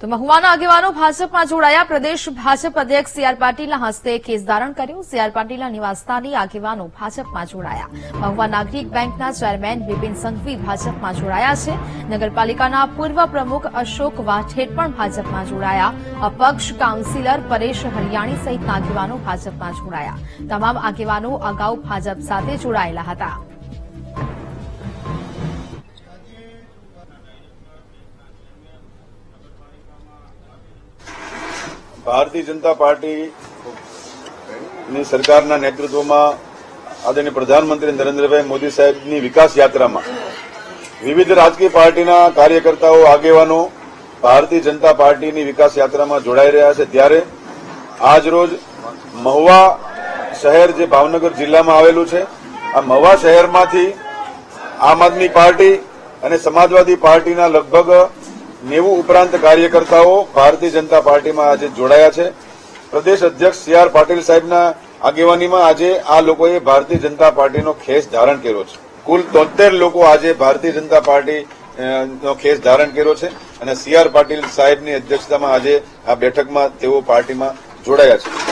તો મહુવાના આગેવાનો ભાજપમાં જોડાયા. પ્રદેશ ભાજપ અધ્યક્ષ સીઆર પાટીલના હસ્તે કેસ ધારણ કર્યું. સીઆર પાટીલના નિવાસસ્થાની આગેવાનો ભાજપમાં જોડાયા. મહુવા નાગરિક બેંકના ચેરમેન બિપિન સંઘવી ભાજપમાં જોડાયા છે. નગરપાલિકાના પૂર્વ પ્રમુખ અશોક વાઠેટ પણ ભાજપમાં જોડાયા. અપક્ષ કાઉન્સિલર પરેશ હરિયાણી સહિતના આગેવાનો ભાજપમાં જોડાયા. તમામ આગેવાનો અગાઉ ભાજપ સાથે જોડાયેલા હતા. ભારતીય જનતા પાર્ટીની સરકારના નેતૃત્વમાં આદરણીય પ્રધાનમંત્રી નરેન્દ્રભાઈ મોદી સાહેબની વિકાસ યાત્રામાં વિવિધ રાજકીય પાર્ટીના કાર્યકર્તાઓ, આગેવાનો ભારતીય જનતા પાર્ટીની વિકાસ યાત્રામાં જોડાઈ રહ્યા છે. ત્યારે આજ રોજ મહુવા શહેર જે ભાવનગર જિલ્લામાં આવેલું છે, આ મહુવા શહેરમાંથી આમ આદમી પાર્ટી અને સમાજવાદી પાર્ટીના લગભગ નેવું ઉપરાંત કાર્યકર્તાઓ ભારતીય જનતા પાર્ટીમાં આજે જોડાયા છે. પ્રદેશ અધ્યક્ષ સી આર પાટીલ સાહેબના આગેવાનીમાં આજે આ લોકોએ ભારતીય જનતા પાર્ટીનો ખેસ ધારણ કર્યો છે. કુલ તોતેર લોકો આજે ભારતીય જનતા પાર્ટી નો ખેસ ધારણ કર્યો છે અને સી આર પાટીલ સાહેબની અધ્યક્ષતામાં આજે આ બેઠકમાં તેઓ પાર્ટીમાં જોડાયા છે.